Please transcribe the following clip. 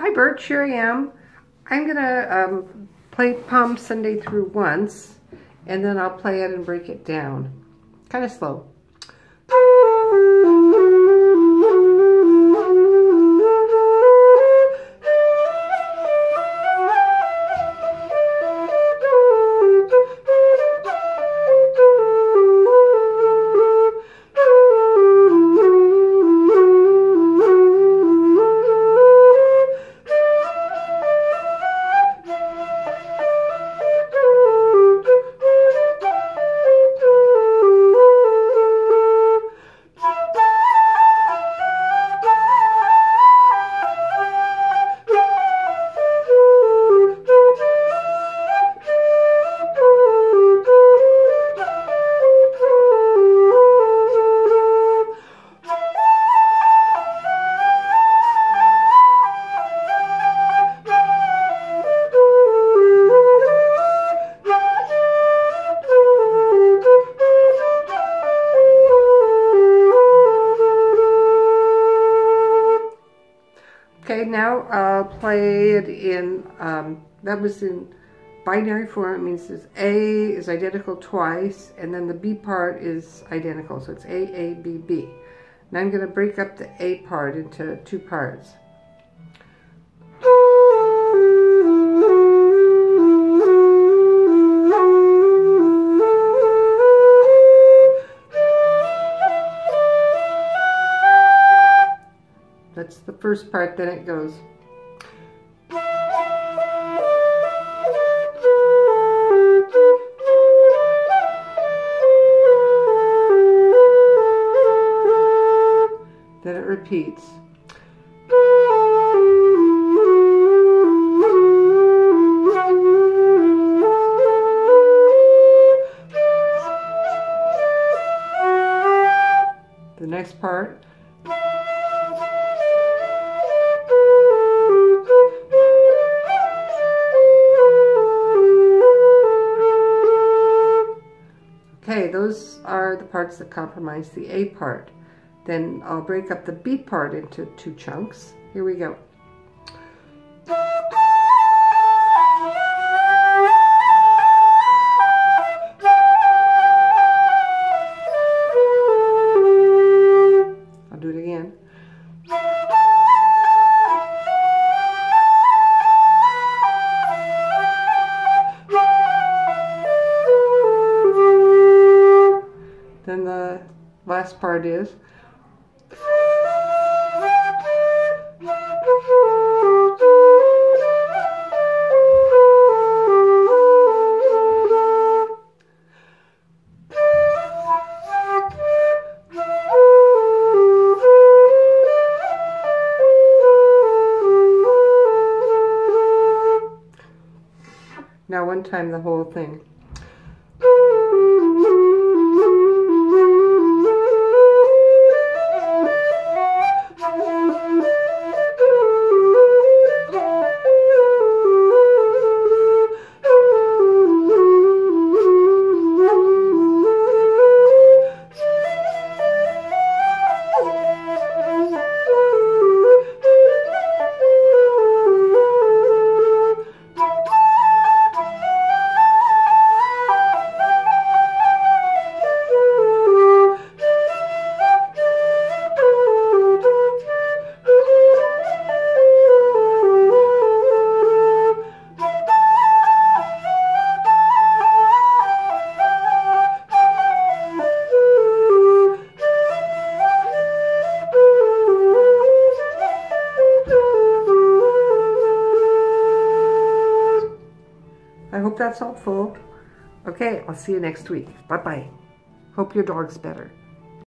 hi Birch, here I am. I'm gonna um, play Palm Sunday through once, and then I'll play it and break it down. Kind of slow. Okay, now I'll play it in, um, that was in binary form. It means this A is identical twice, and then the B part is identical. So it's A, A, B, B. Now I'm going to break up the A part into two parts. First part, then it goes. Then it repeats. The next part. Okay, those are the parts that comprise the A part. Then I'll break up the B part into two chunks. Here we go. Then the last part is Now one time the whole thing. I hope that's helpful. Okay, I'll see you next week. Bye-bye. Hope your dog's better.